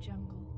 Jungle.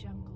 jungle.